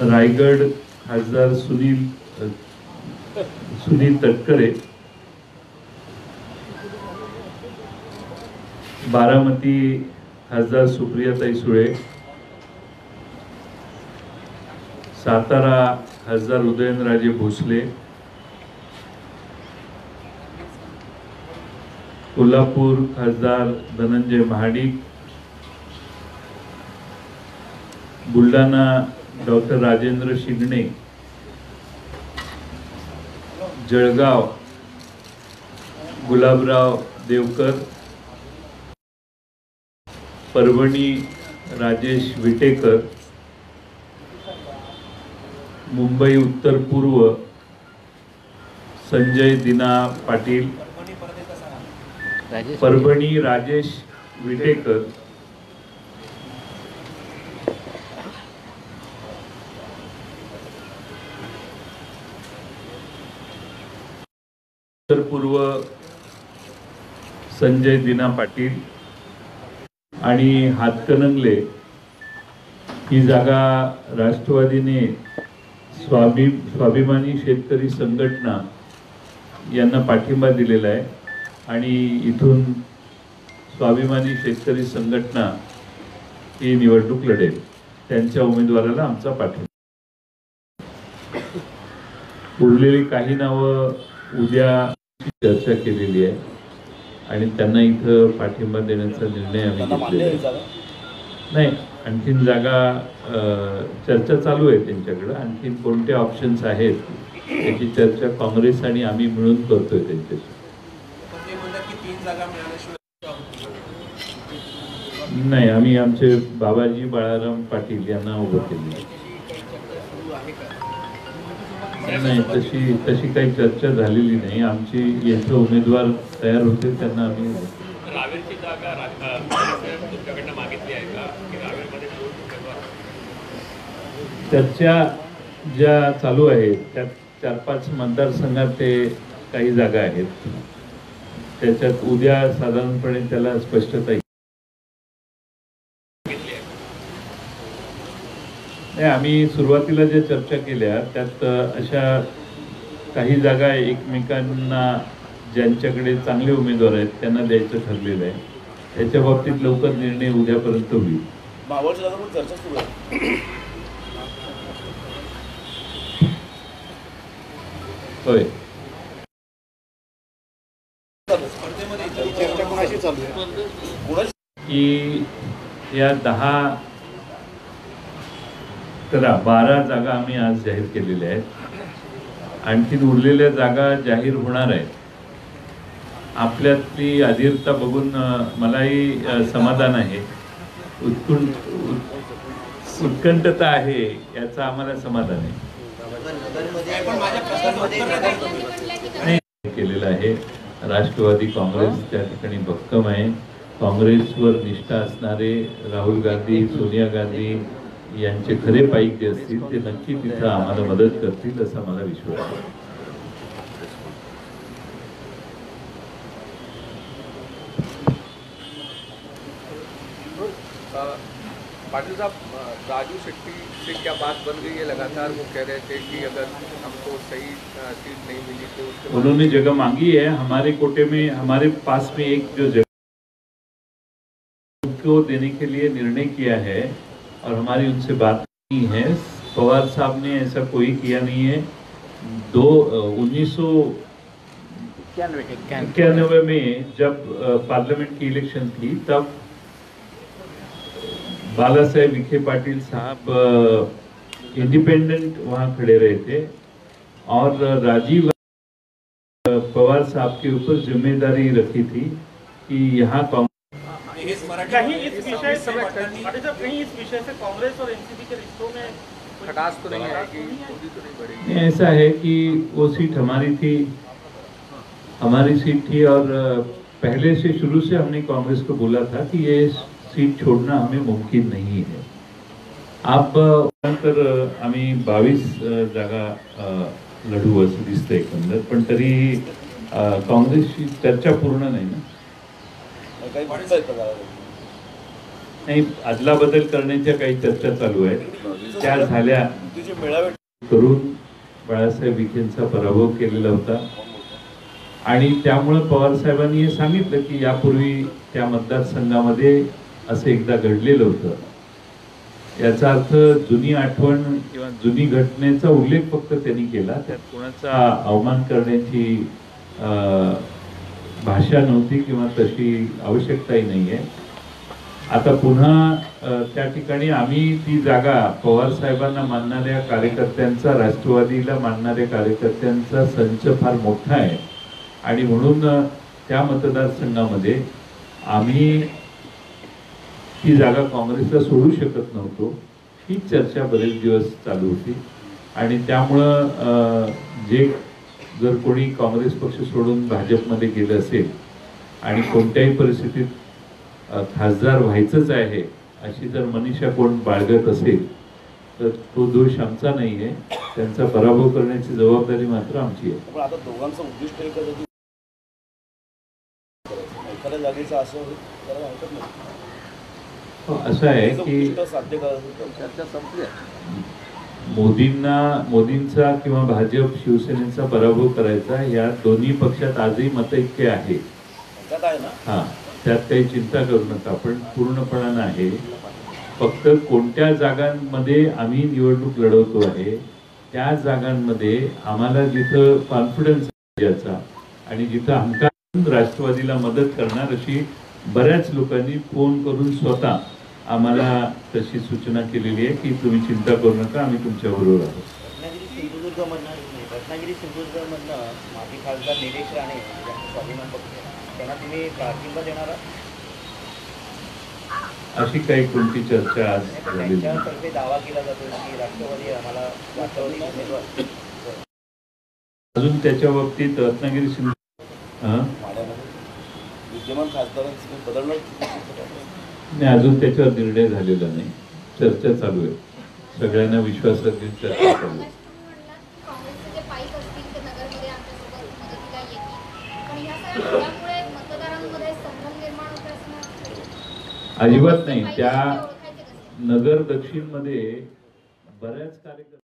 रायगड खासदार सुनील सुनील तटकरे बारामती खासदार सुप्रियाताई सुळे सातारा खासदार उदयनराजे भोसले कोल्हापूर खासदार धनंजय महाडिक बुलढाणा डॉक्टर राजेंद्र शिंगणे जळगाव गुलाबराव देवकर परभणी राजेश विटेकर मुंबई उत्तर पूर्व संजय दिना पाटील परभणी राजेश विटेकर उत्तर पूर्व संजय दिना पाटील आणि हातकणंगले ही जागा राष्ट्रवादीने स्वाभी स्वाभिमानी शेतकरी संघटना यांना पाठिंबा दिलेला आहे. आणि इथून स्वाभिमानी शेतकरी संघटना ही निवडणूक लढेल. त्यांच्या उमेदवाराला आमचा पाठिंबा. उरलेली काही नावं उद्या चर्चा केलेली आहे. आणि त्यांना इथं पाठिंबा देण्याचा निर्णय आम्ही घेतलेला नाही आणखीन जागा चर्चा चालू आहे त्यांच्याकडं. आणखीन कोणते ऑप्शन्स आहेत याची चर्चा काँग्रेस आणि आम्ही मिळून करतोय त्यांच्याशी. नाही आम्ही आमचे बाबाजी बाळाराम पाटील यांना उभं केले नाही तशी तशी काही चर्चा झालेली नाही. आमची येथे उमेदवार तयार होते त्यांना आम्ही चर्चा ज्या चालू आहेत त्यात चार पाच मतदारसंघात ते काही जागा आहेत. त्याच्यात उद्या साधारणपणे त्याला स्पष्टता नाही आम्ही सुरुवातीला ज्या चर्चा केल्या त्यात अशा काही जागा एकमेकांना ज्यांच्याकडे चांगले उमेदवार आहेत त्यांना द्यायचं ठरलेलं आहे. त्याच्या बाबतीत लवकर निर्णय उद्यापर्यंत होईल. होय. की या दहा करा बारा जागा आम्ही आज जाहीर केलेल्या आहेत. आणखीन उरलेल्या जागा जाहीर होणार आहेत. आपल्यातली अधीरता बघून मलाही समाधान आहे. उत्कुं उत्कंठता आहे याचं आम्हाला समाधान आहे. नाही केलेलं आहे. राष्ट्रवादी काँग्रेस त्या ठिकाणी भक्कम आहे. काँग्रेसवर निष्ठा असणारे राहुल गांधी सोनिया गांधी यांचे खरे पाईक जे असतील ते नक्की तिथं आम्हाला मदत करतील असा मला विश्वास आहे. पाटिल साहब राजू शेट्टी से क्या बात बन गई? है लगातार वो कह रहे थे कि अगर हमको सही सीट नहीं मिली तो उन्होंने जगह मांगी है। हमारे कोटे में हमारे पास में एक जो जगह को देने के लिए निर्णय किया है और हमारी उनसे बात नहीं है। पवार साहब ने ऐसा कोई किया नहीं है। दो उन्नीस सौ इक्यानवे। में जब पार्लियामेंट की इलेक्शन थी तब बाला साहेब विखे पाटिल साहब इंडिपेंडेंट वहाँ खड़े रहे थे। और राजीव पवार साहब के ऊपर ज़िम्मेदारी रखी थी कि यहाँ कांग्रेस कहीं इस विषय से समय पाटिल साहब कहीं इस विषय से कांग्रेस और एनसीपी के रिश्तों में खटास तो नहीं आएगी तो तो नहीं बढ़ेगी। में ऐसा है कि वो सीट हमारी थी। हमारी सीट थी और पहले से शुरू से हमने कांग्रेस को बोला था कि ये सीट छोड़ना हमें मुमकिन नहीं है। आप नंतर अ, आम्ही बावीस जागा अ, लढू असं दिसतं एकंदर पण तरी काँग्रेसची चर्चा पूर्ण नाही ना। नाही अदलाबदल करण्याच्या काही चर्चा चालू आहेत. त्या झाल्या. करून बाळासाहेब विखेंचा पराभव केलेला होता. आणि त्यामुळं पवार साहेबांनी हे सांगितलं की यापूर्वी त्या मतदारसंघामध्ये असं एकदा घडलेलं होतं. याचा अर्थ जुनी आठवण किंवा जुनी घटनेचा उल्लेख फक्त त्यांनी केला. त्यात कोणाचा अवमान करण्याची भाषा नव्हती किंवा तशी आवश्यकताही नाही आहे आता पुन्हा त्या ठिकाणी आम्ही ती जागा पवार साहेबांना मानणाऱ्या कार्यकर्त्यांचा राष्ट्रवादीला मानणाऱ्या कार्यकर्त्यांचा संच फार मोठा आहे. आणि म्हणून त्या मतदारसंघामध्ये आम्ही ती जागा काँग्रेसला सोडू शकत नव्हतो. ही चर्चा बरेच दिवस चालू होती. आणि त्यामुळं जे जर कोणी काँग्रेस पक्ष सोडून भाजपमध्ये गेलं असेल आणि कोणत्याही परिस्थितीत खासदार व्हायचंच आहे अशी जर मनीषा कोण बाळगत असेल तर तो दोष आमचा नाही आहे त्यांचा पराभव करण्याची जबाबदारी मात्र आमची आहे. पण आता दोघांचं उद्दिष्ट एकच आहे की एखाद्या जागेचं असं करायला हरकत नाही. हो, असं आहे की मोदींना मोदींचा किंवा भाजप शिवसेनेचा पराभव करायचा या दोन्ही पक्षात आजही मतैक्य आहे. त्यात आहे ना? हा. त्यात काही चिंता करू नका. पण पूर्णपणानं आहे फक्त कोणत्या जागांमध्ये आम्ही निवडणूक लढवतो आहे त्या जागांमध्ये आम्हाला जिथं कॉन्फिडन्स याचा आणि जिथं हमखास राष्ट्रवादीला मदत करणार अशी बऱ्याच लोकांनी फोन करून स्वतः आम्हाला तशी सूचना केलेली आहे की तुम्ही चिंता करू नका आम्ही तुमच्या बरोबर आहोत. रत्नागिरी सिंधुदुर्गमधनं रत्नागिरी सिंधुदुर्गमधनं माजी खासदार निलेश राणे स्वाभिमान पक्ष त्यांना तुम्ही पाठिंबा देणार आहात? अशी काही कोणती चर्चा आज. त्यांच्यातर्फे दावा केला जातो की राष्ट्रवादी आम्हाला राष्ट्रवादी उमेदवार अजून त्याच्या बाबतीत रत्नागिरी सिंधू? माड्यामध्ये विद्यमान खासदारांचं बदलणार नाही अजून त्याच्यावर निर्णय झालेला नाही चर्चा चालू आहे सगळ्यांना विश्वासात घेऊन चर्चा चालू आहे अजिबात नाही त्या? नगर दक्षिणमध्ये बऱ्याच कार्यक्रम